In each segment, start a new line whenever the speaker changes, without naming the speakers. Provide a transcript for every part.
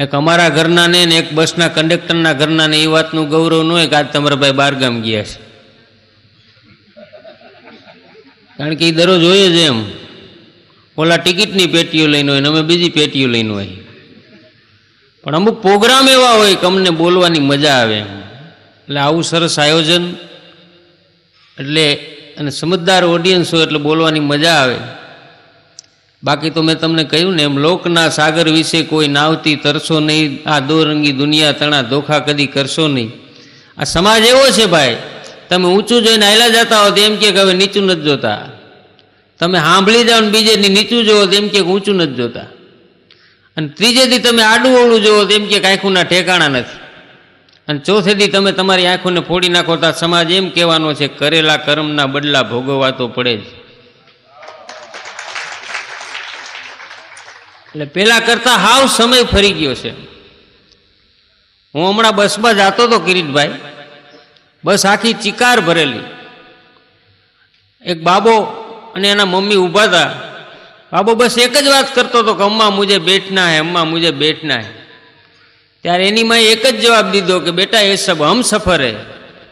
એક અમારા ઘરના ને એક બસના કંડક્ટરના ઘરના ને એ વાતનું ગૌરવ ન હોય કે આજ તમારા ભાઈ બારગામ ગયા છે. કારણ કે એ દરરોજ હોય જ એમ. ઓલા ટિકિટની પેટીઓ લઈને હોય ને અમે બીજી પેટીઓ લઈને હોય. પણ અમુક પ્રોગ્રામ એવા હોય કે અમને બોલવાની મજા આવે એમ. એટલે આવું સરસ આયોજન. એટલે અને સમજદાર ઓડિયન્સ હોય એટલે બોલવાની મજા આવે. બાકી તો મેં તમને કહ્યું ને, એમ લોકના સાગર વિશે કોઈ નાવતી તરશો નહીં, આ દોરંગી દુનિયા તણા ધોખા કદી કરશો નહીં. આ સમાજ એવો છે ભાઈ, તમે ઊંચું જોઈને આયલા જતા હો તો એમ કે હવે નીચું નથી જોતા. તમે સાંભળી જાઓ ને બીજે નીચું જોવો તો એમ કે ઊંચું નથી જોતા. અને ત્રીજેથી તમે આડું અવળું જોવો તો એમ કે આંખોના ઠેકાણા નથી. અને ચોથેથી તમે તમારી આંખોને ફોડી નાખો તો સમાજ એમ કહેવાનો છે, કરેલા કર્મના બદલા ભોગવવા તો પડે જ. એટલે પેલા કરતા હાવ સમય ફરી ગયો છે. હું હમણાં બસમાં જતો હતો કિરીટભાઈ. બસ આખી ચિકાર ભરેલી. એક બાબો અને એના મમ્મી ઊભા હતા. બાબો બસ એક જ વાત કરતો હતો કે અમ્મા મુજે બેઠના હે, અમ્મા મુજે બેઠના હે. ત્યારે એની માએ એક જ જવાબ દીધો કે, બેટા, એ સબ હમ સફર હે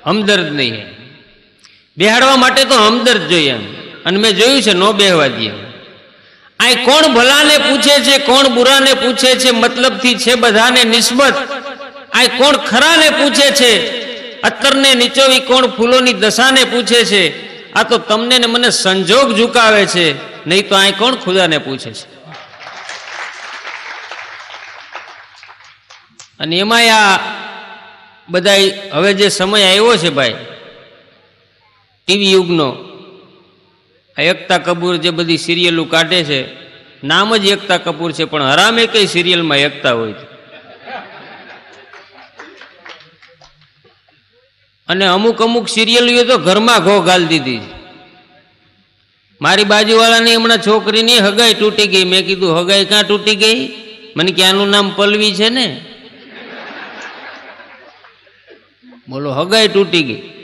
હમદર્દ નહીં હે. બેહાડવા માટે તો હમદર્દ જોઈએ અને મેં જોયું છે, નો બેહવા દે આ કોણ ભલાને પૂછે છે, કોણ બુરાને પૂછે છે, મતલબથી છે બધાને નિસ્બત. આ કોણ ખરાને પૂછે છે, અત્તરને નીચોવી કોણ ફૂલોની દશાને પૂછે છે, આ તો તમને ને મને સંજોગ ઝુકાવે છે, નહીં તો આ કોણ ખુદાને પૂછે છે? અને એમાંય આ બધા હવે જે સમય આવ્યો છે ભાઈ, ટીવી યુગનો એકતા કપૂર જે બધી સિરિયલો કાઢે છે, નામ જ એકતા કપૂર છે, પણ હરામે કઈ સિરિયલમાં એકતા હોય છે? અને અમુક અમુક સિરિયલો તો ઘરમાં ઘો ગાલ દીધી છે. મારી બાજુવાળાની હમણાં છોકરીની હગાઈ તૂટી ગઈ. મેં કીધું, હગાઈ ક્યાં તૂટી ગઈ? મને કે આનું નામ પલવી છે ને? બોલો, હગાઈ તૂટી ગઈ.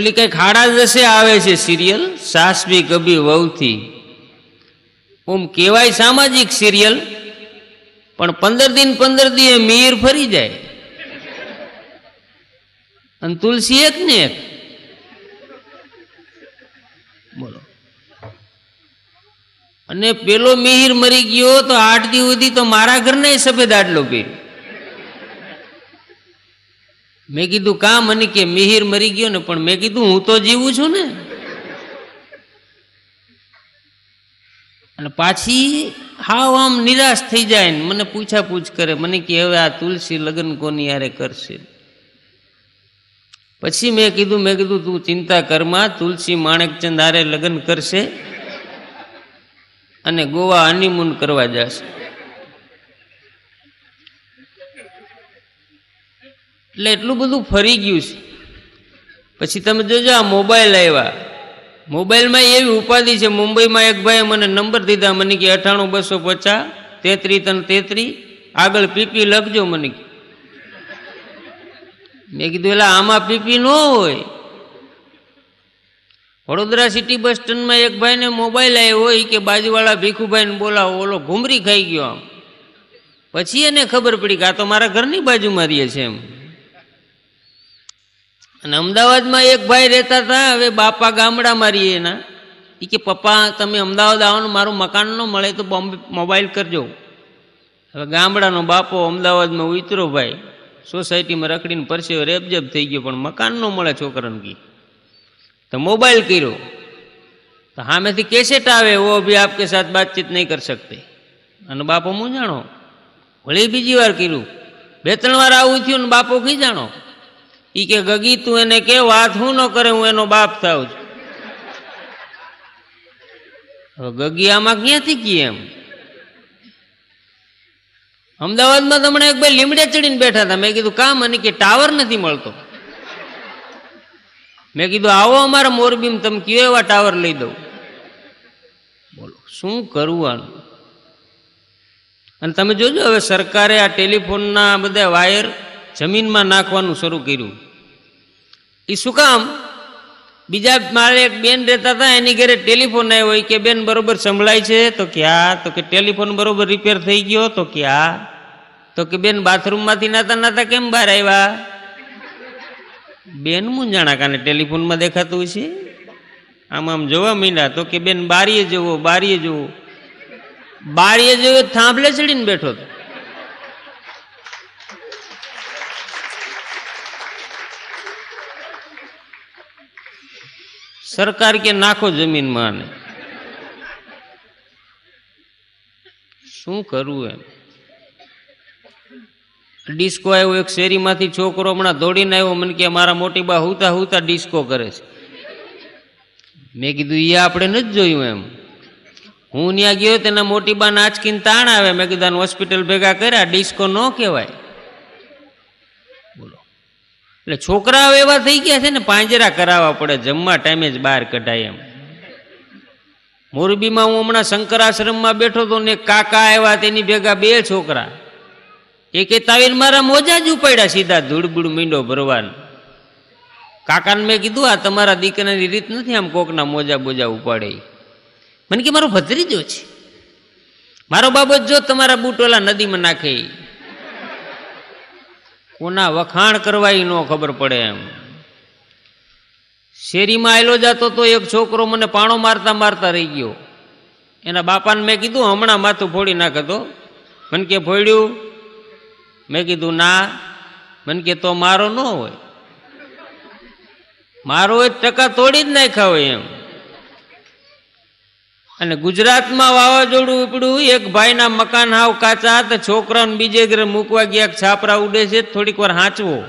ઓલી કઈ ખાડા જશે આવે છે સિરિયલ? સાસવી કબી વહુથી. ઓમ કહેવાય સામાજિક સિરિયલ, પણ પંદર દિન પંદર દિન મીર ફરી જાય. અને તુલસી એક ને એક? બોલો. અને પેલો મિહિર મરી ગયો તો આઠ દી સુધી તો મારા ઘરને સફેદ આટલો પહેર્યો. મેં કીધું કા મને કે મિહિર મરી ગયો ને, પણ મેં કીધું, હું તો જીવું છું ને. અને પાછી હાવ આમ નિરાશ થઈ જાય ને, મને પૂછા પૂછ કરે, મને કે હવે આ તુલસી લગ્ન કોની યારે કરશે? પછી મેં કીધું મેં કીધું, તું ચિંતા કરમાં તુલસી માણેકચંદ હારે લગ્ન કરશે અને ગોવા હનીમૂન કરવા જશે. એટલે એટલું બધું ફરી ગયું છે. પછી તમે જોજો આ મોબાઈલ આવ્યા. મોબાઈલમાં એવી ઉપાધિ છે, મુંબઈમાં એક ભાઈએ મને નંબર દીધા, મને કે અઠાણું બસો પચાસ, તેત્રી ત્રણ તેત્રી, આગળ પીપી લખજો મને કે. મેં કીધું એટલે આમાં પીપી ન હોય. વડોદરા સિટી બસ સ્ટેન્ડમાં એક ભાઈને મોબાઈલ આવ્યો હોય કે બાજુવાળા ભીખુભાઈને બોલાવો, ઓલો ઘૂમરી ખાઈ ગયો આમ. પછી એને ખબર પડી કે આ તો મારા ઘરની બાજુમાં રહીએ છે એમ. અને અમદાવાદમાં એક ભાઈ રહેતા હતા, હવે બાપા ગામડામાં રહીએ એના. એ કે, પપ્પા, તમે અમદાવાદ આવો મારું મકાન ન મળે તો બોમ્બે, મોબાઈલ કરજો. હવે ગામડાનો બાપો અમદાવાદમાં ઉતરો ભાઈ. સોસાયટીમાં રખડીને પરસેવો રેબજબ થઈ ગયો, પણ મકાન ન મળે છોકરાને કી. તો મોબાઈલ કર્યો. તો સામેથી કેસેટ આવે, ઓ ભી આપકે સાથ બાતચીત નહીં કરી શકતે. અને બાપો જાણો? વળી બીજી વાર કર્યું. બે ત્રણ વાર આવું થયું ને બાપો કી જાણો? ઈ કે, ગગી, તું એને કે વાત હું ન કરે, હું એનો બાપ થાવ છું. ગગી આમાં ક્યાંથી કી એમ? અમદાવાદમાં તમને એક ભાઈ લીમડે ચડીને બેઠા હતા. મેં કીધું, કામ અને કે ટાવર નથી મળતો. મેં કીધું, આવો અમારા મોરબીમાં, તમે કયો એવા ટાવર લઈ દઉં. બોલો, શું કરવાનું અને તમે જોજો, હવે સરકારે આ ટેલિફોનના બધા વાયર જમીનમાં નાખવાનું શરૂ કર્યું. એ શું કામ? બીજા મારે એક બેન રહેતા હતા, એની ઘરે ટેલિફોન આવ્યો. હોય કે, બેન, બરોબર સંભળાય છે? તો કે, હા. તો કે, ટેલિફોન બરોબર રિપેર થઈ ગયો? તો કે, હા. તો કે, બેન બાથરૂમમાંથી નાતા નાતા કેમ બહાર આવ્યા? બેન મૂંઝાણા કાને ટેલિફોનમાં દેખાતું છે આમ આમ જોવા મીંડા તો કે, બેન, બારીએ જવો બારીએ જવો બારીએ જોયો થાંભલે ચડીને બેઠો હતો. સરકાર કે નાખો જમીનમાં આને શું કરવું એમ? ડિસ્કો આવ્યો, એક શેરીમાંથી છોકરો હમણાં દોડીને આવ્યો, મને કે મારા મોટી બા હુતા હુતા ડિસ્કો કરે છે. મેં કીધું એ આપણે નથી જોયું એમ. હું ત્યાં ગયો, તેના મોટી બા નાચકીને તાણ આવે. મેં કીધું હોસ્પિટલ ભેગા કર્યા, ડિસ્કો ન કહેવાય. એટલે છોકરાઓ એવા થઈ ગયા છે ને, પાંજરા કરાવવા પડે, જમવા ટાઈમે જ બહાર કઢાય એમ મોરબીમાં હું હમણાં શંકરાશ્રમમાં બેઠો તો ને કાકા આવ્યા તેની ભેગા બે છોકરા એકે તાવીને મારા મોજા જ ઉપાડ્યા સીધા ધૂળબૂળ મીંડો ભરવાનું કાકાને મેં કીધું, આ તમારા દીકરાની રીત નથી આમ કોકના મોજા બોજા ઉપાડે. મને કે, મારો ભત્રીજો છે મારો બાબત જો તમારા બુટોલા નદીમાં નાખે. કોના વખાણ કરવા ન ખબર પડે એમ. શેરીમાં આવેલો જતો તો એક છોકરો મને પાણો મારતા મારતા રહી ગયો. એના બાપાને મેં કીધું, હમણાં માથું ફોડી નાખે તો મને કે, ફોડ્યું? મેં કીધું, ના. મને કે, તો મારો ન હોય. મારો હોય ટકા તોડી જ નાખ્યા હોય એમ. અને ગુજરાતમાં વાવાઝોડું ઉપડ્યું, એક ભાઈના મકાન હાવ કાચા તો છોકરાઓને બીજે ઘરે મૂકવા ગયા છાપરા ઉડે છે થોડીક વાર હાંચવો.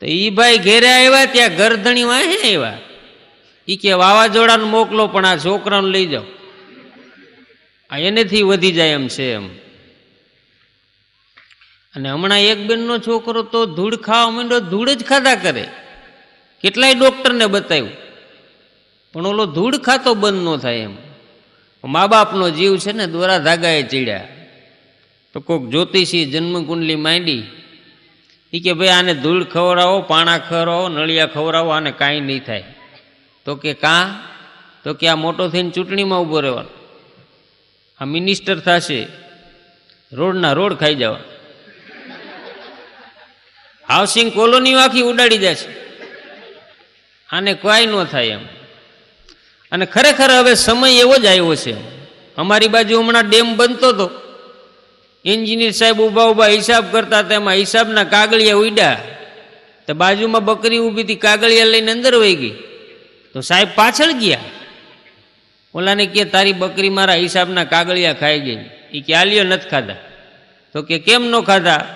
તો ઈ ભાઈ ઘેરે આવ્યા, ત્યાં ગરધણી વાહે આવ્યા. ઈ કે વાવાઝોડાને મોકલો, પણ આ છોકરાને લઈ જાઓ. આ એનેથી વધી જાય એમ છે એમ. અને હમણાં એક બેનનો છોકરો તો ધૂળ ખાવા માંડ્યો, ધૂળ જ ખાધા કરે. કેટલાય ડોક્ટરને બતાવ્યું. પણ ઓલો ધૂળ ખાતો બંધ ન થાય એમ. મા બાપનો જીવ છે ને દોરા ધાગાએ ચીડ્યા. તો કોક જ્યોતિષી જન્મકુંડલી માંડી. એ કે ભાઈ આને ધૂળ ખવડાવો, પાણા ખવડાવો, નળિયા ખવડાવો, આને કાંઈ નહીં થાય. તો કે કાં? તો કે આ મોટો થઈને ચૂંટણીમાં ઊભો રહેવાનો. આ મિનિસ્ટર થશે, રોડના રોડ ખાઈ જવા. હાઉસિંગ કોલોનીઓ આખી ઉડાડી જશે આને કોઈ ન થાય એમ. અને ખરેખર હવે સમય એવો જ આવ્યો છે. અમારી બાજુ હમણાં ડેમ બનતો હતો એન્જિનિયર સાહેબ ઊભા ઊભા હિસાબ કરતા હતા, એમાં હિસાબના કાગળિયા ઉડ્યા. તો બાજુમાં બકરી ઊભી હતી, કાગળિયા લઈને અંદર વહી ગઈ. તો સાહેબ પાછળ ગયા. ઓલાને કે, તારી બકરી મારા હિસાબના કાગળિયા ખાઈ ગઈ. એ કે, આલિયો નથી ખાધા. તો કે, કેમ ન ખાધા?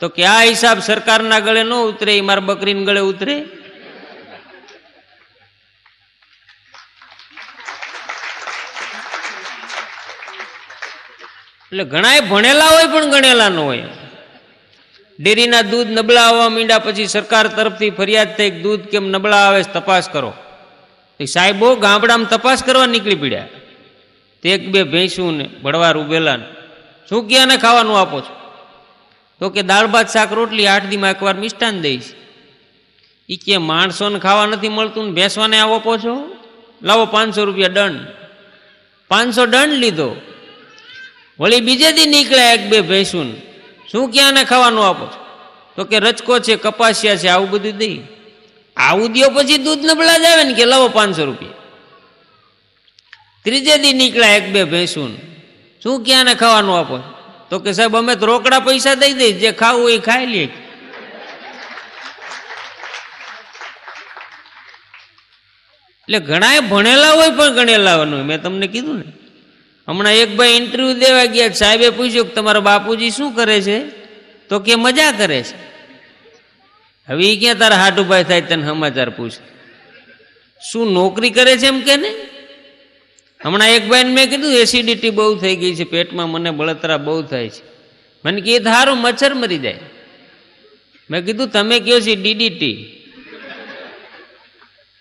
તો કે, આ હિસાબ સરકારના ગળે ન ઉતરે એ મારા બકરીને ગળે ઉતરે. એટલે ઘણાય ભણેલા હોય પણ ગણેલા ન હોય. ડેરીના દૂધ નબળા આવવા માંડ્યા પછી સરકાર તરફથી ફરિયાદ થઈ દૂધ કેમ નબળા આવે તપાસ કરો. સાહેબો ગામડામાં તપાસ કરવા નીકળી પડ્યા. તે એક બે ભેંસું ને ભળવાર ઉભેલા ને, શું ક્યાંને ખાવાનું આપો છો? તો કે, દાળ, ભાત, શાક, રોટલી આઠ દીમાં એકવાર મિષ્ટાન દઈશ. એ કે માણસોને ખાવા નથી મળતું ને ભેંસવાને આવો છો લાવો પાંચસો રૂપિયા દંડ. પાંચસો દંડ લીધો. વળી બીજે દી નીકળ્યા એક બે ભેંસું શું ક્યાં ને ખાવાનું આપો છો? તો કે રચકો છે, કપાસિયા છે, આવું બધું દઈ. આવું દો પછી દૂધ નબળા જ આવે ને કે લાવો પાંચસો રૂપિયા. ત્રીજે દી નીકળ્યા એક બે ભેંસું શું ક્યાં ને ખાવાનું આપો તો કે સાહેબ, અમે તો રોકડા પૈસા દઈ દઈ, જે ખાવું એ ખાઈ લે એટલે ઘણા ભણેલા હોય પણ ગણેલા હોય, મેં તમને કીધું ને. હમણાં એક ભાઈ ઇન્ટરવ્યુ દેવા ગયા સાહેબે પૂછ્યું કે તમારા બાપુજી શું કરે છે? તો કે મજા કરે છે. હવે એ ક્યાં તારા હાટુભાઈ થાય તને સમાચાર પૂછ? શું નોકરી કરે છે એમ કે ને હમણાં એક ભાઈને મેં કીધું એસિડિટી બહુ થઈ ગઈ છે, પેટમાં મને બળતરા બહુ થાય છે. મને કે, એ ધારું મચ્છર મરી જાય. મેં કીધું, તમે કયો છે ડીડીટી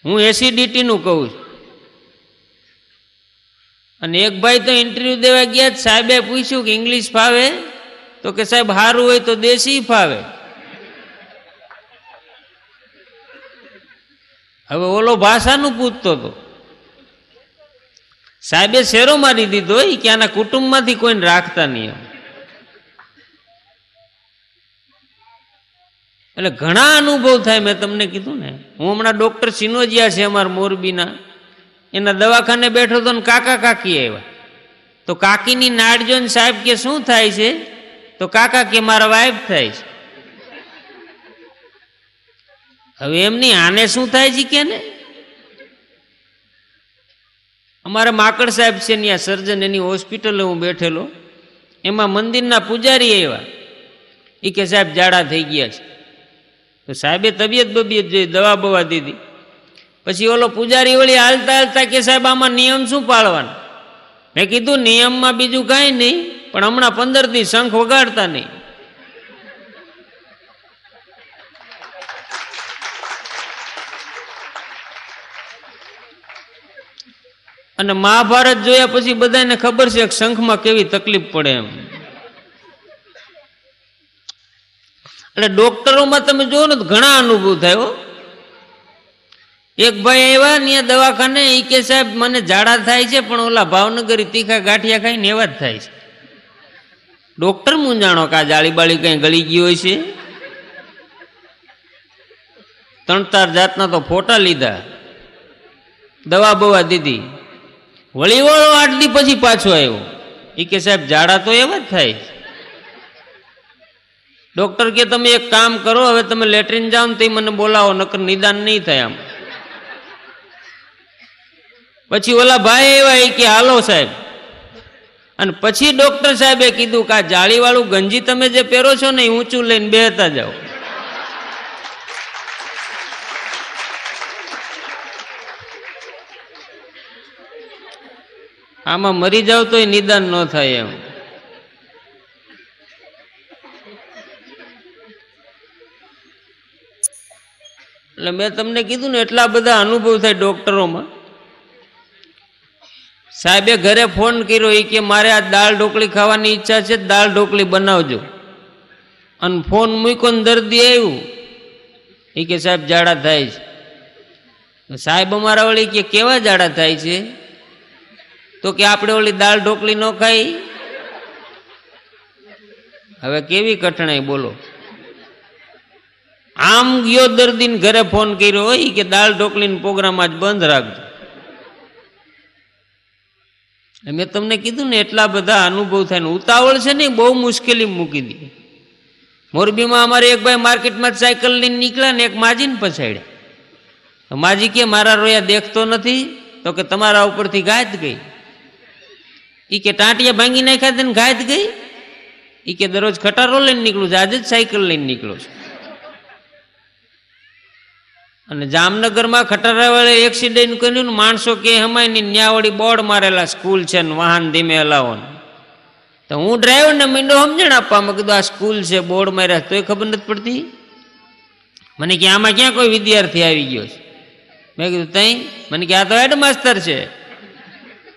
હું એસિડિટીનું કહું છું. અને એક ભાઈ તો ઇન્ટરવ્યુ દેવા ગયા સાહેબે પૂછ્યું કે ઇંગ્લિશ ફાવે? તો કે સાહેબ સારું હોય તો દેશી ફાવે. હવે ઓલો ભાષાનું પૂછતો હતો સાહેબે શેરો મારી દીધો એ કે આના કુટુંબમાંથી કોઈને રાખતા નહીં એટલે ઘણા અનુભવ થાય, મેં તમને કીધું ને. હું હમણાં ડોક્ટર સિનોજિયા છે અમારા મોરબીના. એના દવાખાને બેઠો તો ને કાકા કાકી આવ્યા. તો કાકીની નાડ જોઈને સાહેબ કે, શું થાય છે? તો કાકા કે, મારા વાઈફ થાય છે. હવે એમની આને શું થાય છે કે ને અમારા માકડ સાહેબ છે ત્યાં સર્જન એની હોસ્પિટલે હું બેઠેલો. એમાં મંદિરના પૂજારી આવ્યા. એ કે, સાહેબ, જાડા થઈ ગયા છે. તો સાહેબે તબિયત બબિયત જોઈ દવા બવા દીધી. પછી ઓલો પૂજારી વળી હાલતા હાલતા કે સાહેબ, આમાં નિયમ શું પાળવાનો? મેં કીધું, નિયમમાં બીજું કાંઈ નહીં, પણ હમણાં પંદરથી શંખ વગાડતા નહીં. અને મહાભારત જોયા પછી બધાને ખબર છે કે શંખમાં કેવી તકલીફ પડે એમ. એટલે ડોક્ટરોમાં તમે જોવો ને ઘણા અનુભવ થાય એક ભાઈ આવ્યા ત્યાં દવાખાને એ કે સાહેબ, મને ઝાડા થાય છે, પણ ઓલા ભાવનગરી તીખા ગાંઠિયા ખાઈને એવા જ થાય છે. ડોક્ટર મૂંઝાણો કે આ જાળી બાળી કઈ ગળી ગઈ હોય છે? ત્રણ ચાર જાતના તો ફોટા લીધા. દવા બવા દીધી. વળી વળો દી પછી પાછો આવ્યો. એ કે સાહેબ, ઝાડા તો એવા જ થાય ડોક્ટર કે, તમે એક કામ કરો, હવે તમે લેટ્રિન જાઓ ને તે મને બોલાવો, નકર નિદાન નહીં થાય આમ. પછી ઓલા ભાઈ એવા કે, હાલો સાહેબ. અને પછી ડોક્ટર સાહેબે કીધું કે, આ જાળીવાળું ગંજી તમે જે પહેરો છો ને એ ઊંચું લઈને બેહતા જાઓ. આમાં મરી જાવ તો નિદાન ન થાય એમ. એટલે મેં તમને કીધું ને, એટલા બધા અનુભવ થાય ડોક્ટરોમાં. સાહેબે ઘરે ફોન કર્યો એ કે મારે આ દાળ ઢોકળી ખાવાની ઈચ્છા છે, દાળ ઢોકળી બનાવજો. અને ફોન મૂક્યો ને દર્દી આવ્યું. એ કે સાહેબ, જાડા થાય છે. સાહેબ અમારા વળી કે કેવા જાડા થાય છે? તો કે આપણે ઓલી દાળ ઢોકળી ન ખાઈ. હવે કેવી કઠણાઈ, બોલો. આમ ગયો દર્દીને ઘરે ફોન કર્યો હોય કે દાળ ઢોકળીને પ્રોગ્રામ આજ બંધ રાખજો. મેં તમને કીધું ને, એટલા બધા અનુભવ થાય ને. ઉતાવળ છે ને બહુ મુશ્કેલી મૂકી દી. મોરબીમાં અમારે એક ભાઈ માર્કેટમાં સાયકલ લઈને નીકળ્યા ને, એક માજીને પછાડ્યા. માજી કે, મારા રોયા દેખતો નથી, તો કે તમારા ઉપરથી ગાયત ગઈ. એ કે, ટાંટિયા ભાંગી નાખ્યા ને, ગાયત ગઈ? એ કે, દરરોજ ખટારો લઈને નીકળું છે, આજે જ સાયકલ લઈને નીકળું છું. અને જામનગરમાં ખટરાવાળે એક્સિડન્ટ કર્યું ને માણસો કે હમાયની ન્યાવળી બોર્ડ મારેલા સ્કૂલ છે ને વાહન ધીમે હલાવો તો હું ડ્રાઈવરને મીંડો સમજણ આપવા મેં કીધું, આ સ્કૂલ છે, બોર્ડ માર્યા તોય ખબર નથી પડતી. મને કે, આમાં ક્યાં કોઈ વિદ્યાર્થી આવી ગયો છે? મેં કીધું, તઈ? મને કે, આ તો હેડમાસ્તર છે.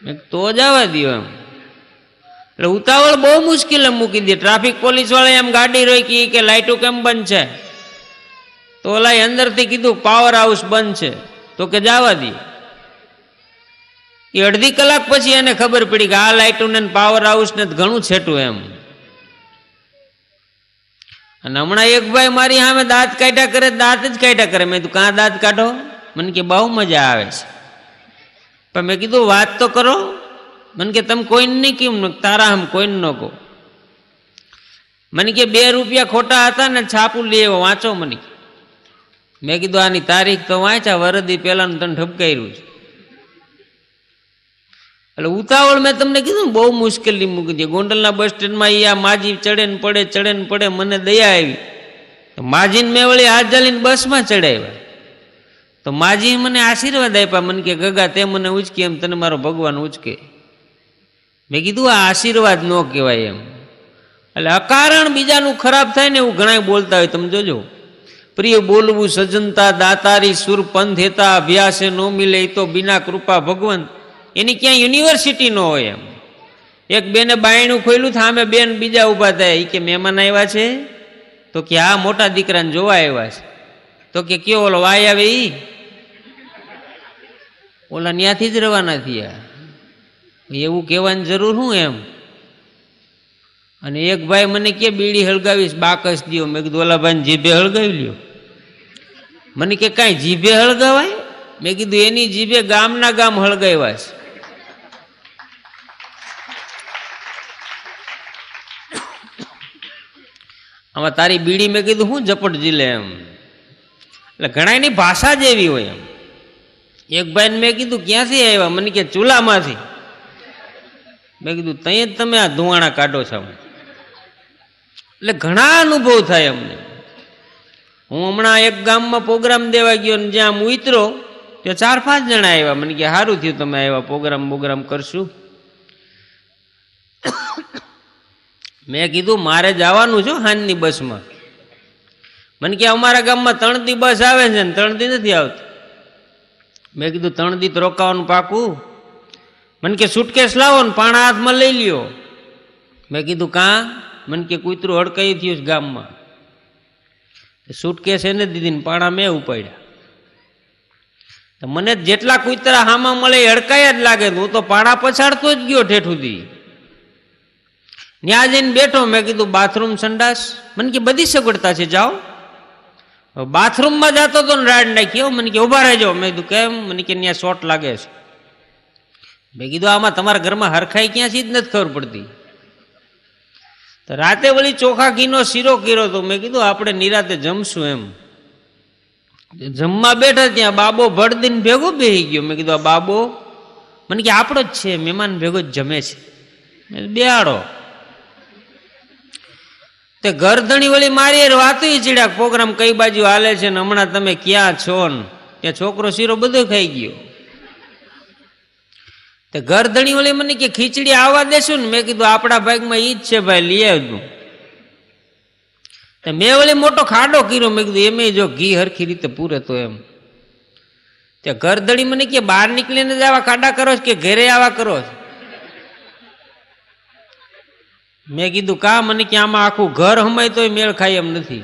મેં તો જવા દો એમ. એટલે ઉતાવળ બહુ મુશ્કેલ મૂકી દે ટ્રાફિક પોલીસવાળા એમ ગાડી રોકી કે લાઇટો કેમ બંધ છે? તો ઓલા અંદરથી કીધું પાવર હાઉસ બંધ છે. તો કે, જવા દે. એ અડધી કલાક પછી એને ખબર પડી કે આ લાઇટોને પાવર હાઉસને ઘણું છેટું એમ. અને હમણાં એક ભાઈ મારી સામે દાંત કાઢ્યા કરે, દાંત જ કાઢ્યા કરે. મેં તું કાં દાંત કાઢો? મને કે બહુ મજા આવે છે. પણ મેં કીધું, વાત તો કરો. મને કે, તમે કોઈને નહીં કેમ તારા આમ કોઈને ન કહો. મને કે, બે રૂપિયા ખોટા હતા ને, છાપું લે એવો વાંચો મને. મેં કીધું, આની તારીખ તો વાંચ્યા, વરદી પહેલાનું તને ઠપકાર્યું છે. એટલે ઉતાવળ મેં તમને કીધું બહુ મુશ્કેલી મૂકી છે ગોંડલના બસ સ્ટેન્ડમાં એ આ માજી ચડે ને પડે ચડે ને પડે, મને દયા આવી. માજીને મેં વળી હાથ જાલીને બસમાં ચડાવ્યા. તો માજી મને આશીર્વાદ આપ્યા. મને કે, ગગા, તે મને ઉચકે એમ, તને મારો ભગવાન ઉચકે. મેં કીધું, આ આશીર્વાદ ન કહેવાય એમ. એટલે અકારણ બીજાનું ખરાબ થાય ને એવું ઘણા બોલતા હોય. તમે જોજો. પ્રિય બોલવું સજનતા દાતારી, સુર પંથેતા, અભ્યાસે નો મિલે એ તો બિના કૃપા ભગવંત. એની ક્યાં યુનિવર્સિટી ન હોય એમ. એક બેને બાયણું ખોલ્યું સામે બેન બીજા ઊભા થાય. એ કે મહેમાન આવ્યા છે? તો કે આ મોટા દીકરાને જોવા આવ્યા છે. તો કે કયો ઓલો વાય આવે ઈ? ઓલા ત્યાંથી જ રવાના થયા. એવું કહેવાની જરૂર શું એમ? અને એક ભાઈ મને કે, બીડી હળગાવીશ, બાકસ દ્યો. મેં કીધું ઓલાભાઈ જીભે હળગાવી લ્યો. મને કે, કાંઈ જીભે હળગાવાય? મેં કીધું, એની જીભે ગામના ગામ હળગાવ્યા છે. આમાં તારી બીડી, મેં કીધું, હું ઝપટ જીલે એમ. એટલે ઘણા એની ભાષા જ એવી હોય એમ. એક ભાઈને મેં કીધું, ક્યાંથી આવ્યા? મને કે, ચૂલામાંથી. મેં કીધું તઈ જ તમે આ ધુવાણા કાઢો છો. એટલે ઘણા અનુભવ થાય અમને. હું હમણાં એક ગામમાં પ્રોગ્રામ દેવા ગયો ને જ્યાં હું ઉતરો ત્યાં ચાર પાંચ જણા આવ્યા. મને કે સારું થયું તમે આવ્યા પ્રોગ્રામ પ્રોગ્રામ કરશું? મેં કીધું, મારે જવાનું છું હાનની બસમાં. મને કે અમારા ગામમાં ત્રણ દી બસ આવે છે ને ત્રણ દી નથી આવતી. મેં કીધું, ત્રણ દી રોકાવાનું પાકું. મને કે, સુટકેસ લાવો ને, પાણા હાથમાં લઈ લ્યો. મેં કીધું, કાં? મને કે કૂતરું હડકાઈ થયું છે ગામમાં. સુટકેસ એને દીધી ને પાણા મેં ઉપાડ્યા. મને જેટલા કૂતરા હામાં મળે એ હડકાયા જ લાગે હું તો પાણા પછાડતો જ ગયો ઠેઠ સુધી. ત્યાં જઈને બેઠો, મેં કીધું બાથરૂમ સંડાસ. મને કે, બધી સગવડતા છે, જાઓ. બાથરૂમમાં જતો તો ને રાડ નાખ્યો મને કે, ઊભા રહેજો. મેં કીધું, કેમ? મને કે, ત્યાં શોર્ટ લાગે છે. મેં કીધું, આમાં તમારા ઘરમાં હરખાઈ ક્યાંથી? જ નથી ખબર પડતી. તો રાતે વળી ચોખા ઘીનો શીરો કર્યો તો મેં કીધું, આપણે નિરાતે જમશું એમ. જમવા બેઠા ત્યાં બાબો ભડદીને ભેગો બેહી ગયો. મેં કીધું, આ બાબો મને કે આપણો જ છે, મહેમાન ભેગો જ જમે છે. બેહાડો. તે ઘરધણી વળી મારી વાતો ચીડ્યા, પ્રોગ્રામ કઈ બાજુ હાલે છે ને હમણાં તમે ક્યાં છો ને? ત્યાં છોકરો શીરો બધો ખાઈ ગયો. તે ઘરધણી વળી મને કે ખીચડી આવવા દેશું ને? મેં કીધું, આપણા ભાગમાં ઈ જ છે ભાઈ, લઈ આવજો. તો મેં વળી મોટો ખાડો કર્યો. મેં કીધું, એમે જો ઘી હરખી રીતે પૂરે તો એમ. તે ઘરધણી મને કે, બહાર નીકળીને જ આવા ખાડા કરો કે ઘરે આવા કરો મેં કીધું, કા? મને કે આમાં આખું ઘર હમાય તોય મેળ ખાય એમ નથી.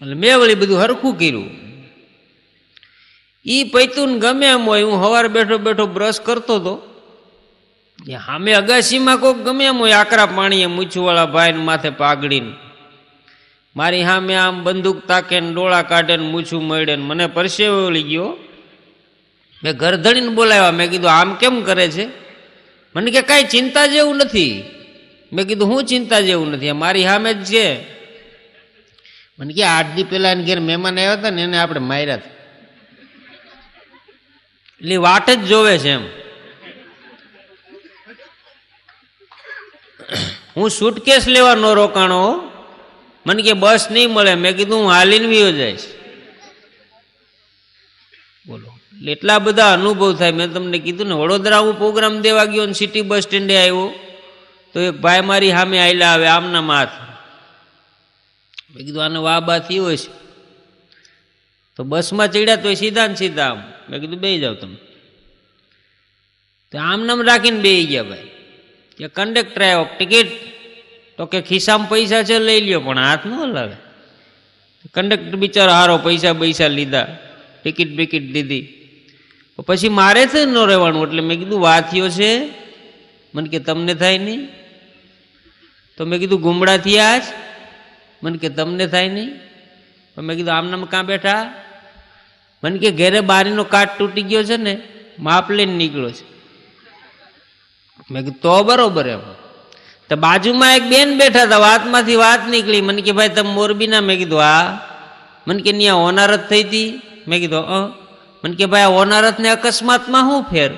એટલે મેં વળી બધું હરખું કર્યું. ઈ પૈતું ગમે એમ હોય, હું સવારે બેઠો બેઠો બ્રશ કરતો હતો સામે અગાસીમાં કોઈક ગમે એમ હોય, આકરા પાણીએ મૂછવાળા ભાઈને માથે પાઘડીને. મારી સામે આમ બંદૂક તાકે ને ડોળા કાઢે ને મૂછું મળે ને મને પરસેવો વળી ગયો. મેં ઘરધડીને બોલાવ્યા. મેં કીધું, આમ કેમ કરે છે? મને કે, કાંઈ ચિંતા જેવું નથી. મેં કીધું, હું ચિંતા જેવું નથી? મારી સામે જ છે. મને કે આઠ દી પહેલા એને ઘેર મહેમાન આવ્યા હતા ને, એને આપણે માર્યા હતા. એટલે વાટ જ જોવે છે એમ. હું સુટકેસ લેવા ન રોકાણો મને કે બસ નહીં મળે. મેં કીધું હું હાલીને વિયો જઈશ. બોલો. એટલે બધા અનુભવ થાય. મેં તમને કીધું ને, વડોદરા હું પ્રોગ્રામ દેવા ગયો ને સિટી બસ સ્ટેન્ડે આવ્યો. તો એક ભાઈ મારી સામે આવેલા આવે આમના માથ. મેં કીધું, આને વાહ બા થયો છે તો બસમાં ચડ્યા તો સીધા ને સીધા આમ. મેં કીધું બે જાઓ તમે. તો આમ નામ રાખીને બે ગયા ભાઈ. કે કંડક્ટર આવ્યો ટિકિટ તો કે ખિસ્સામાં પૈસા છે, લઈ લ્યો, પણ હાથ ન હલાવે. કંડક્ટર બિચારો હારો પૈસા પૈસા લીધા ટિકિટ બિકિટ દીધી. પછી મારે છે ન રહેવાનું, એટલે મેં કીધું વાથીઓ છે. મને કે તમને થાય નહીં. તો મેં કીધું ગુમડા થયા જ. મને કે તમને થાય નહીં. મેં કીધું આમનામ કાં બેઠા? મને કે ઘેરે બારીનો કાટ તૂટી ગયો છે ને, માપ લઈને નીકળ્યો છે. મેં કીધું, તો બરોબર એમ. તો બાજુમાં એક બેન બેઠા હતા, વાતમાંથી વાત નીકળી. મને કે, ભાઈ, તમે મોરબીના મેં કીધું આ મને કે ત્યાં હોનારત થઈ હતી મેં કીધું અ મને કે, ભાઈ, આ હોનારત ને અકસ્માતમાં શું ફેર?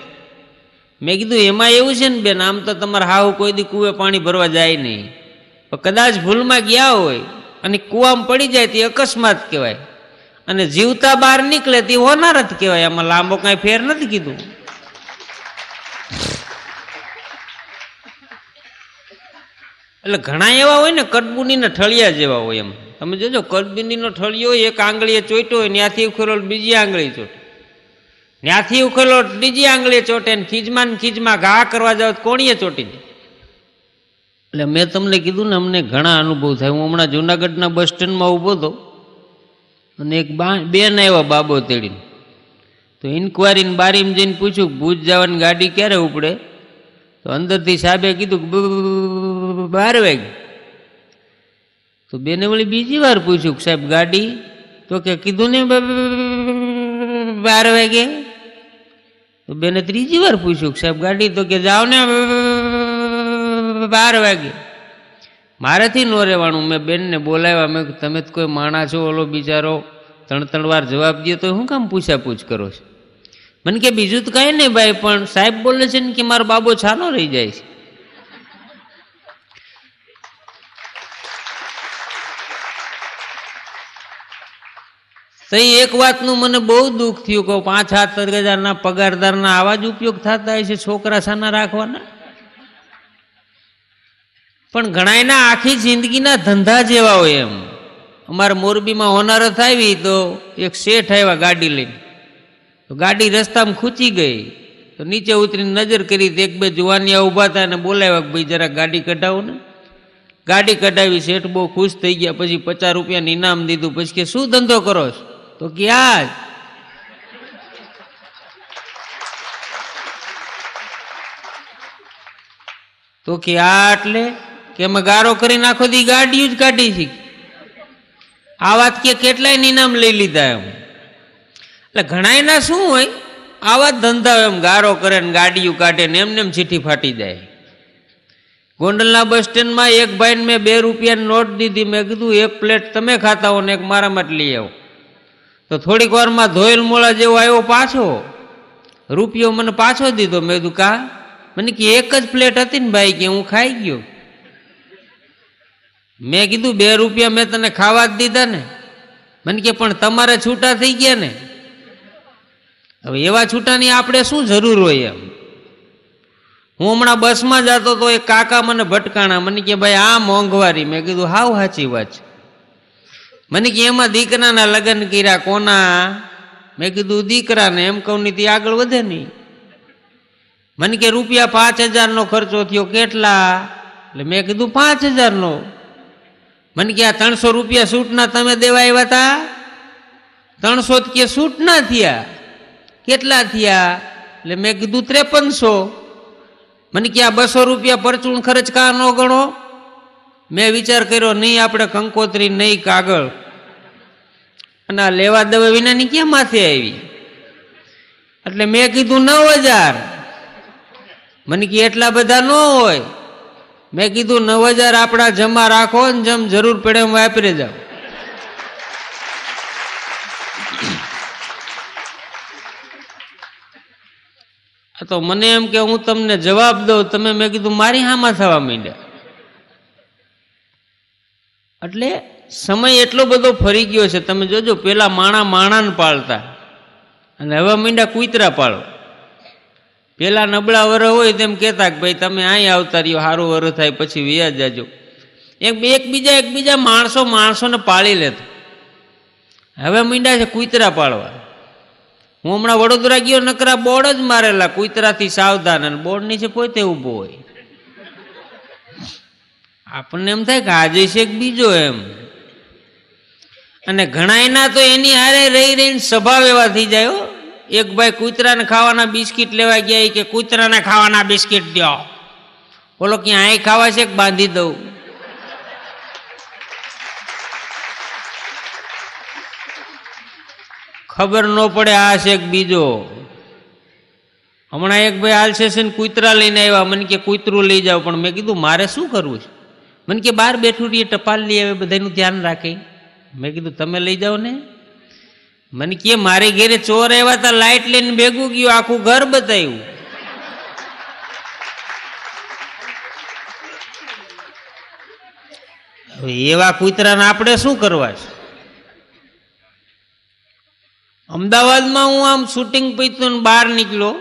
મેં કીધું, એમાં એવું છે ને બેન, આમ તો તમારે હાવ કોઈ દી કુવે પાણી ભરવા જાય નહીં. પણ કદાચ ભૂલમાં ગયા હોય અને કૂવામાં પડી જાય તે અકસ્માત કહેવાય. અને જીવતા બહાર નીકળે તે જ કહેવાય. આમાં લાંબો કાંઈ ફેર નથી કીધું. એટલે ઘણા એવા હોય ને કટબુનીના ઠળિયા જેવા હોય એમ. તમે જોજો કટબુનીનો ઠળિયો એક આંગળીએ ચોટ્યો હોય ત્યાંથી ઉખેલો બીજી આંગળી ચોટે. ત્યાંથી ઉખેલો બીજી આંગળીએ ચોટે ને ખીજમાં ને ખીજમાં ઘા કરવા જાવ કોણીએ ચોટી જાય એટલે મેં તમને કીધું ને અમને ઘણા અનુભવ થાય. હું હમણાં જુનાગઢના બસ સ્ટેન્ડમાં ઊભો હતો. અને એક બા બેન આવ્યા બાબો તેડીને તો ઇન્કવાયરીને બારીમાં જઈને પૂછ્યું ભૂજ જવાની ગાડી ક્યારે ઉપડે તો અંદરથી સાહેબે કીધું કે બાર વાગે તો બેને વળી બીજી વાર પૂછ્યું સાહેબ ગાડી તો કે કીધું ને બાર વાગે તો બેને ત્રીજી વાર પૂછ્યું સાહેબ ગાડી તો કે જાઓ ને બાર વાગે મારાથી નો રહેવાનું. મેં બેનને બોલાવ્યા. મેં તમે તો કોઈ માણા છો, ઓલો બિચારો. ત્રણ ત્રણ વાર જવાબ દે તો હું કામ પૂછાપૂછ કરો છો? મને કે, બીજું તો કાંઈ નહીં ભાઈ, પણ સાહેબ બોલે છે ને કે મારો બાબો છાનો રહી જાય છે. તો એક વાતનું મને બહુ દુઃખ થયું કે પાંચ સાત હજારના પગારદારના આવા જ ઉપયોગ થતા હોય છે છોકરા સાના રાખવાના? પણ ઘણાયના આખી જિંદગીના ધંધા જેવા હોય એમ. અમારે મોરબીમાં હોનારત આવી તો એક શેઠ આવ્યા ગાડી લઈને. તો ગાડી રસ્તામાં ખૂચી ગઈ. તો નીચે ઉતરીને નજર કરી એક બે જુવાનિયા ઊભા હતા અને બોલાવ્યા કે ભાઈ જરા ગાડી કઢાવો ને. ગાડી કઢાવી શેઠ બહુ ખુશ થઈ ગયા. પછી પચાસ રૂપિયાનું ઇનામ દીધું. પછી કે શું ધંધો કરો છો? તો કે આ તો કે આ એટલે કે અમે ગારો કરીને આખો દી ગાડીયું જ કાઢી છે. આ વાત કે કેટલાય ઇનામ લઈ લીધા એમ. એટલે ઘણાયના શું હોય? આવા ધંધા એમ, ગારો કરે ને ગાડીઓ કાઢે ને એમને એમ ચીઠી ફાટી જાય. ગોંડલના બસ સ્ટેન્ડમાં એક ભાઈને મેં બે રૂપિયાની નોટ દીધી. મેં કીધું, એક પ્લેટ તમે ખાતા હો ને એક મારા માટે લઈ આવો. તો થોડીક વારમાં ધોયેલ મોળા જેવો આવ્યો પાછો. રૂપિયો મને પાછો દીધો. મેં કીધું, કા? મને કે, એક જ પ્લેટ હતી ને ભાઈ, કે હું ખાઈ ગયો. મેં કીધું, બે રૂપિયા મેં તને ખાવા જ દીધા ને. મને કે, પણ તમારે છૂટા થઈ ગયા ને. હવે એવા છૂટાની આપણે શું જરૂર હોય એમ? હું હમણાં બસમાં જતો તો એક કાકા મને ભટકાણા, મને કે, ભાઈ, આ મોંઘવારી. મેં કીધું, હાવ સાચી વાત છે. મને કે, એમાં દીકરાના લગ્ન કર્યા, કોના? મેં કીધું, દીકરાને. એમ કહું ની આગળ વધે નહીં. મને કે, રૂપિયા પાંચ હજારનો ખર્ચો થયો, કેટલા? એટલે મેં કીધું, પાંચ હજારનો. મને કે આ ત્રણસો રૂપિયા સૂટના તમે દેવા આવ્યા હતા ત્રણસો કે સૂટના થયા. કેટલા થયા? એટલે મેં કીધું ત્રેપનસો. મને કે આ બસો રૂપિયા પરચૂણ ખર્ચ કા ન ગણો? મેં વિચાર કર્યો, નહીં, આપણે કંકોત્રી નહીં, કાગળ. અને આ લેવા દેવા વિનાની ક્યાં માથે આવી? એટલે મેં કીધું નવ હજાર. મને કે એટલા બધા ન હોય. મેં કીધું નવ હજાર આપણા જમા રાખો ને જેમ જરૂર પડે એમ વાપરી આ તો મને એમ કે હું તમને જવાબ દઉં, તમે મેં કીધું મારી હામાં થવા માંડ્યા. એટલે સમય એટલો બધો ફરી ગયો છે, તમે જોજો, પેલા માણા માણાને પાળતા. અને હવે મીંડા કૂતરા પાળો. પેલા નબળા વર હોય તેમ કહેતા કે ભાઈ તમે અહીં આવતા રહ્યો સારું વર થાય, પછી વ્યાજ જાજો. એક એકબીજા એકબીજા માણસો માણસોને પાળી લેતો. હવે મીંડા છે કૂતરા પાળવા. હું હમણાં વડોદરા ગયો, નકરા બોર્ડ જ મારેલા, કૂતરાથી સાવધાન અને બોર્ડ નીચે પોતે ઊભો હોય. આપણને એમ થાય કે આજે છે એક બીજો એમ. અને ઘણા એના તો એની હારે રહી રહીને સ્વભાવ એવા થઈ જાય હો. એક ભાઈ કૂતરાને ખાવાના બિસ્કિટ લેવા ગયા કે કૂતરાને ખાવાના બિસ્કિટ દો બોલો ક્યાં અહીં ખાવા છે કે બાંધી દઉં? ખબર ન પડે આ છે એક બીજો. હમણાં એક ભાઈ આલસેશન કૂતરા લઈને આવ્યા. મને કે કૂતરું લઈ જાઓ. પણ મેં કીધું, મારે શું કરવું છે? મને કે, બહાર બેઠું રહીએ, ટપાલ લઈ આવે, બધાનું ધ્યાન રાખે. મેં કીધું, તમે લઈ જાઓ ને. મને કે મારે ઘેરે ચોર આવ્યા હતા લાઈટ લઈને ભેગું ગયું, આખું ઘર બતાવ્યું એવા કૂતરાને આપણે શું કરવા છે? અમદાવાદમાં હું આમ શૂટિંગ પીતું બહાર નીકળ્યો,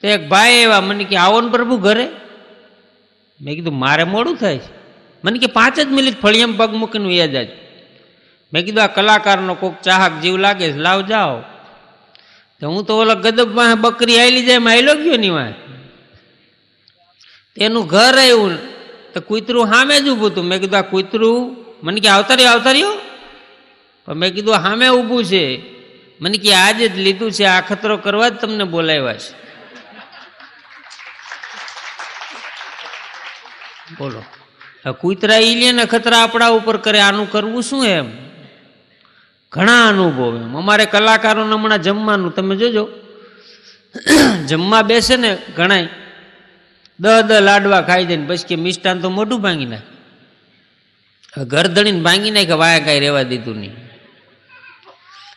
તો એક ભાઈ એવા મને કે, આવો ને પ્રભુ ઘરે. મેં કીધું, મારે મોડું થાય છે. મને કે, પાંચ જ મિનિટ ફળિયામાં પગ મૂકીને વ્યાજ જાજો. મેં કીધું, આ કલાકારનો કોક ચાહક જીવ લાગે લાવ જાઓ. તો હું તો ઓલા ગદબ બકરી આવેલી જાય આવેલો ગયો ની વાંહે. તેનું ઘર આવ્યું તો કૂતરું સામે જ ઊભું હતું. મેં કીધું, આ કૂતરું? મને કે આવતા રહ્યો પણ મેં કીધું સામે ઊભું છે. મને કે, આજે જ લીધું છે, આ ખતરો કરવા જ તમને બોલાવ્યા છે. બોલો. કૂતરા ઈ લે ને, ખતરા આપણા ઉપર કરે, આનું કરવું શું એમ? ઘણા અનુભવ એમ. અમારે કલાકારોને હમણાં જમવાનું, તમે જોજો. જમવા બેસે ને ઘણાય, દહ દહ લાડવા ખાઈ જાય પછી કે મિષ્ટાન તો મોઢું ભાંગી નાખે. ઘર ધણીને ભાંગી નાખે વાયા કાંઈ રહેવા દીધું નહીં.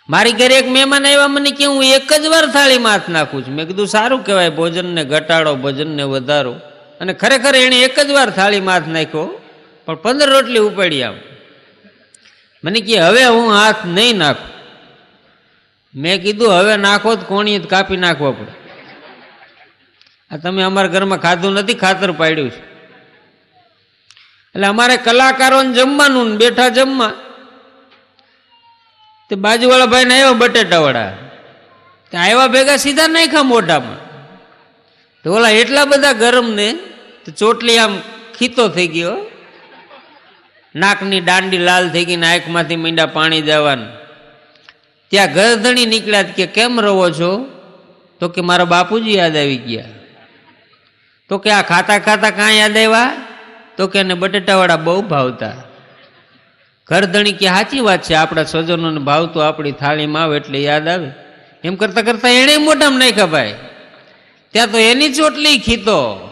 મારી ઘરે એક મહેમાન આવ્યા, મને કે હું એક જ વાર થાળીમાં હાથ નાખું છું. મેં કીધું, સારું કહેવાય, ભોજનને ઘટાડો, ભોજનને વધારો. અને ખરેખર એણે એક જ વાર થાળીમાં હાથ નાખ્યો, પણ પંદર રોટલી ઉપાડી આમ. મને કે હવે હું હાથ નહીં નાખું. મેં કીધું, હવે નાખો તો કોણીએ તો કાપી નાખવા પડે. આ તમે અમારા ઘરમાં ખાધું નથી, ખાતર પાડ્યું છે. એટલે અમારે કલાકારોને જમવાનું ને બેઠા જમવા. તે બાજુવાળા ભાઈને આવ્યો બટેટાવાળા. તે આવ્યા ભેગા સીધા નાખ્યા મોઢામાં. તો ઓલા એટલા બધા ગરમ ને તો ચોટલી આમ ખીતો થઈ ગયો. નાકની દાંડી લાલ થઈ ગઈ નાયકમાંથી મીંડા પાણી જવાનું ત્યાં ગરધણી નીકળ્યા કે કેમ રહો છો? તો કે મારા બાપુજી યાદ આવી ગયા. તો કે આ ખાતા ખાતા કાં યાદ આવ્યા? તો કે એને બટેટાવાળા બહુ ભાવતા. ઘરધણી કે સાચી વાત છે, આપણા સ્વજનોને ભાવતું આપણી થાળીમાં આવે એટલે યાદ આવે. એમ કરતાં કરતાં એણે મોઢામાં નાખ્યા ભાઈ. ત્યાં તો એની ચોટલી ખીતો.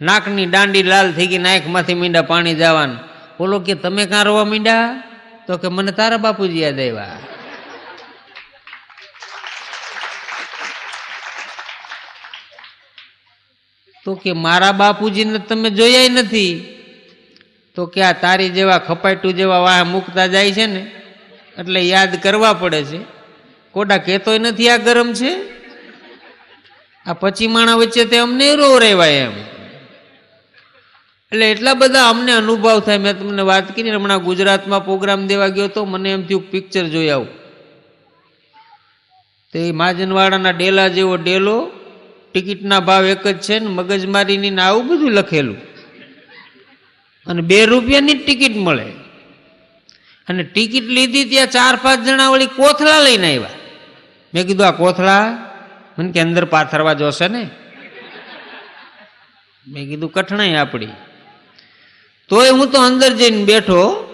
નાકની દાંડી લાલ થઈ ગઈ નાયકમાંથી મીંડા પાણી જવાનું બોલો કે તમે કાં રોવા માંડ્યા? તો કે મને તારા બાપુજી યાદ આવ્યા. તો કે મારા બાપુજીને તમે જોયા નથી. તો કે આ તારી જેવા ખપાટું જેવા વાહ મૂકતા જાય છે ને, એટલે યાદ કરવા પડે છે. કોડા કહેતોય નથી આ ગરમ છે? આ પચી માણા વચ્ચે તે અમને રો રહેવાય એમ. એટલે એટલા બધા અમને અનુભવ થાય. મેં તમને વાત કરી હમણાં ગુજરાતમાં પ્રોગ્રામ દેવા ગયો તો મને એમ થયું પિક્ચર જોઈ આવું. તે માજનવાડાના ડેલા જેવો ડેલો, ટિકિટના ભાવ એક જ છે ને મગજમારીની ને આવું બધું લખેલું. અને બે રૂપિયાની જ ટિકિટ મળે. અને ટિકિટ લીધી ત્યાં ચાર પાંચ જણા વળી કોથળા લઈને આવ્યા. મેં કીધું, આ કોથળા? મને કે અંદર પાથરવા જોશે ને. મેં કીધું, કઠણાઈ આપણી તોય હું તો અંદર જઈને બેઠો,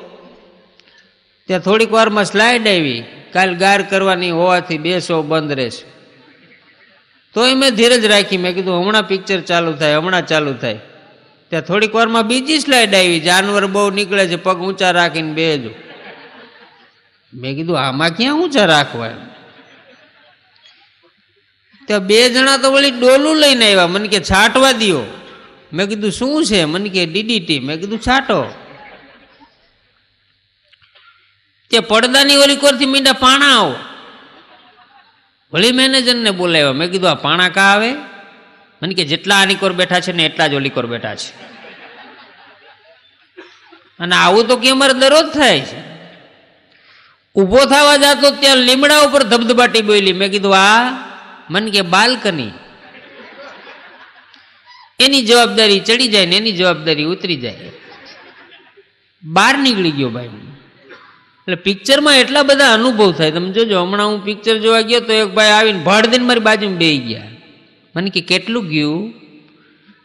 ત્યાં થોડીક વારમાં સ્લાઇડ આવી. કાલ ગાર કરવાની હોવાથી બેસો બંધ રહેશે. તોય મેં ધીરજ રાખી, મેં કીધું હમણાં પિક્ચર ચાલુ થાય, હમણાં ચાલુ થાય. ત્યાં થોડીક વારમાં બીજી સ્લાઇડ આવી, જાનવર બહુ નીકળે છે, પગ ઊંચા રાખીને બેજો. મેં કીધું, આમાં ક્યાં ઊંચા રાખવા? ત્યાં બે જણા તો વળી ડોલું લઈને આવ્યા. મને કે, છાંટવા દો મેં કીધું, શું છે? મને કે ડીડીટી મેં કીધું, છાંટો. તે પડદાની ઓલી કોરથી મીંડા પાણા આવો. વળી મેનેજરને બોલાવ્યો. મેં કીધું, આ પાણા કા આવે? મને કે, જેટલા આની કોર બેઠા છે ને એટલા જ ઓલી કોર બેઠા છે. અને આવું તો કે અમારે દરરોજ થાય છે? ઊભો થવા જતો ત્યાં લીમડા ઉપર ધબધબાટી બોલી મેં કીધું, આ? મન કે, બાલ્કની. એની જવાબદારી ચડી જાય ને એની જવાબદારી ઉતરી જાય. બહાર નીકળી ગયો ભાઈ. એટલે પિક્ચરમાં એટલા બધા અનુભવ થાય. તમે જોજો, હમણાં હું પિક્ચર જોવા ગયો તો એક ભાઈ આવીને ભાડ મારી બાજુમાં બેસી ગયા. મને કે, કેટલું ગયું?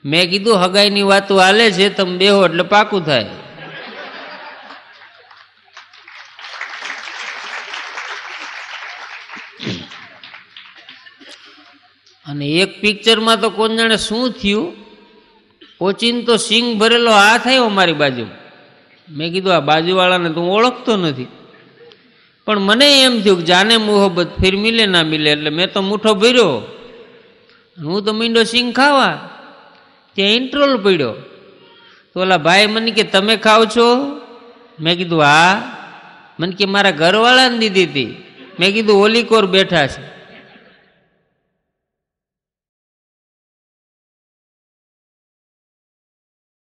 મેં કીધું, હગાઈની વાતો હાલે છે, તમે બેહો, એટલે પાકું થાય. અને એક પિક્ચરમાં તો કોણ જાણે શું થયું? ઓચીન તો સિંગ ભરેલો હાથ આવ્યો મારી બાજુ. મેં કીધું, આ બાજુવાળાને તો ઓળખતો નથી. પણ મને એમ થયું કે જાને મોહબ્બત ફિર મિલે ના મિલે, એટલે મેં તો મૂઠો ભર્યો. હું તો મીંડો સિંગ ખાવા. ત્યાં ઇન્ટ્રોલ પડ્યો. તો ઓલા ભાઈ મને કે, તમે ખાવ છો? મેં કીધું, હા. મને કે, મારા ઘરવાળાને દીધી હતી. મેં કીધું, ઓલી કોર બેઠા છે.